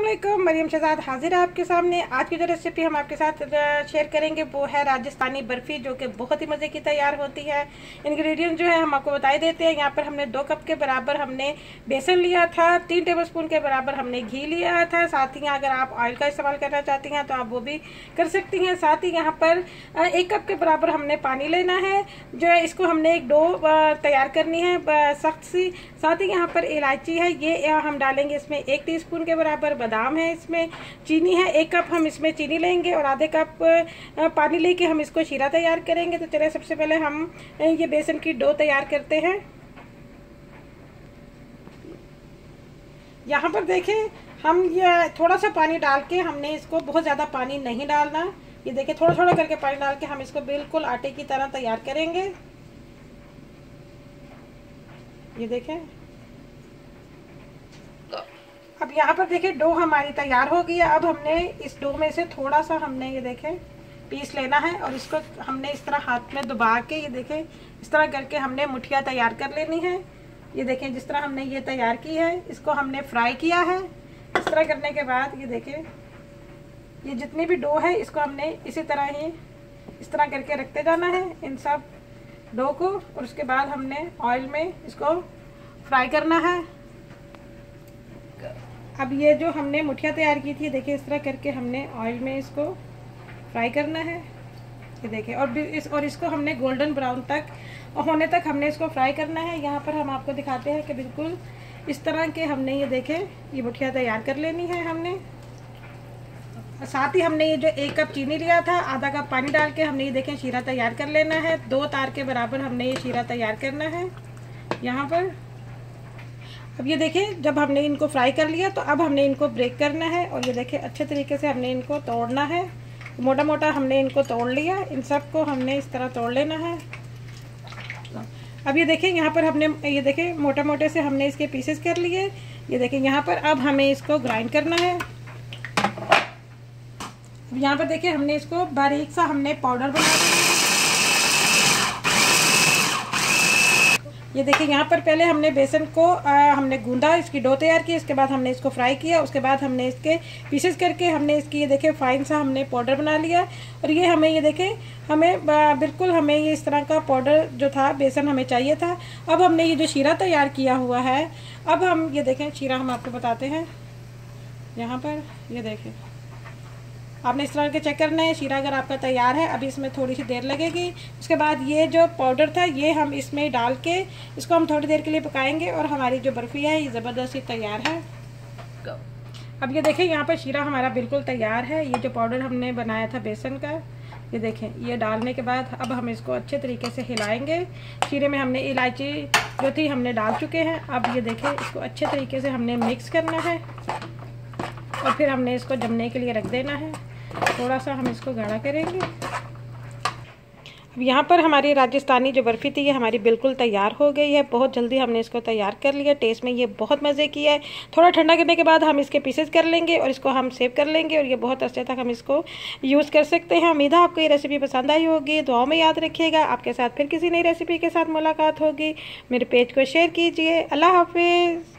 असलम मरियम शहजाद हाजिर है आपके सामने। आज की जो रेसिपी हम आपके साथ शेयर करेंगे, वो है राजस्थानी बर्फ़ी, जो कि बहुत ही मज़े की तैयार होती है। इंग्रेडिएंट जो है हम आपको बता देते हैं। यहाँ पर हमने दो कप के बराबर हमने बेसन लिया था, तीन टेबल स्पून के बराबर हमने घी लिया था। साथ ही अगर आप ऑयल का इस्तेमाल करना चाहती हैं तो आप वो भी कर सकती हैं। साथ ही यहाँ पर एक कप के बराबर हमने पानी लेना है। जो है, इसको हमने एक डो तैयार करनी है सख्त सी। साथ ही यहाँ पर इलायची है, ये हम डालेंगे इसमें एक टी के बराबर बादाम है इसमें, चीनी है, एक कप हम इसमें चीनी लेंगे और आधे कप पानी लेके हम इसको शीरा तैयार करेंगे। तो चले सबसे पहले हम ये बेसन की डो तैयार करते हैं। यहाँ पर देखें, हम ये थोड़ा सा पानी डाल के हमने इसको बहुत ज़्यादा पानी नहीं डालना। ये देखिए थोड़ा थोड़ा करके पानी डाल के हम इसको बिल्कुल आटे की तरह तैयार करेंगे। ये देखें अब यहाँ पर देखें डो हमारी तैयार हो गई है। अब हमने इस डो में से थोड़ा सा हमने ये देखें, पीस लेना है और इसको हमने इस तरह हाथ में दबा के ये देखें, इस तरह करके हमने मुठिया तैयार कर लेनी है। ये देखें, जिस तरह हमने ये तैयार की है, इसको हमने फ्राई किया है। इस तरह करने के बाद ये देखें, ये जितनी भी डो है, इसको हमने इसी तरह ही इस तरह करके रखते जाना है इन सब डो को। और उसके बाद हमने ऑयल में इसको फ्राई करना है। अब ये जो हमने मुठिया तैयार की थी, देखिए इस तरह करके हमने ऑयल में इसको फ्राई करना है। ये देखिए, और इस, और इसको हमने गोल्डन ब्राउन तक होने तक हमने इसको फ्राई करना है। यहाँ पर हम आपको दिखाते हैं कि बिल्कुल इस तरह के हमने ये देखे, ये मुठिया तैयार कर लेनी है हमने। साथ ही हमने ये जो एक कप चीनी लिया था, आधा कप पानी डाल के हमने ये देखें, शीरा तैयार कर लेना है। दो तार के बराबर हमने ये शीरा तैयार करना है, यहाँ पर। अब ये देखें जब हमने इनको फ्राई कर लिया तो अब हमने इनको ब्रेक करना है। और ये देखें अच्छे तरीके से हमने इनको तोड़ना है। मोटा मोटा हमने इनको तोड़ लिया। इन सबको हमने इस तरह तोड़ लेना है। अब ये देखें यहाँ पर हमने, ये देखें मोटा मोटे से हमने इसके पीसेस कर लिए। ये देखें यहाँ पर अब हमें इसको ग्राइंड करना है। अब यहाँ पर देखिए, हमने इसको बारीक सा हमने पाउडर बना दिया। ये देखिए यहाँ पर पहले हमने बेसन को आ, हमने गूंदा इसकी डो तैयार की इसके बाद हमने इसको फ्राई किया उसके बाद हमने इसके पीसेस करके हमने इसकी ये देखे फाइन सा हमने पाउडर बना लिया। और ये हमें ये देखें हमें बिल्कुल हमें ये इस तरह का पाउडर जो था बेसन हमें चाहिए था। अब हमने ये जो शीरा तैयार किया हुआ है अब हम ये देखें शीरा हम आपको बताते हैं। यहाँ पर ये देखें आपने इस तरह के चेक करना है। शीरा अगर आपका तैयार है अभी इसमें थोड़ी सी देर लगेगी। उसके बाद ये जो पाउडर था ये हम इसमें डाल के इसको हम थोड़ी देर के लिए पकाएँगे और हमारी जो बर्फ़ी है ये ज़बरदस्ती तैयार है। अब ये देखें यहाँ पर शीरा हमारा बिल्कुल तैयार है। ये जो पाउडर हमने बनाया था बेसन का ये देखें ये डालने के बाद अब हम इसको अच्छे तरीके से हिलाएँगे। शीरे में हमने इलायची जो थी हमने डाल चुके हैं। अब ये देखें इसको अच्छे तरीके से हमने मिक्स करना है और फिर हमने इसको जमने के लिए रख देना है। थोड़ा सा हम इसको गाढ़ा करेंगे। अब यहाँ पर हमारी राजस्थानी जो बर्फ़ी थी, ये हमारी बिल्कुल तैयार हो गई है। बहुत जल्दी हमने इसको तैयार कर लिया। टेस्ट में ये बहुत मज़े की है। थोड़ा ठंडा करने के बाद हम इसके पीसेस कर लेंगे और इसको हम सेव कर लेंगे और ये बहुत अच्छे तक हम इसको यूज़ कर सकते हैं। उम्मीद है आपको ये रेसिपी पसंद आई होगी। दुआओं में याद रखिएगा। आपके साथ फिर किसी नई रेसिपी के साथ मुलाकात होगी। मेरे पेज को शेयर कीजिए। अल्लाह हाफिज़।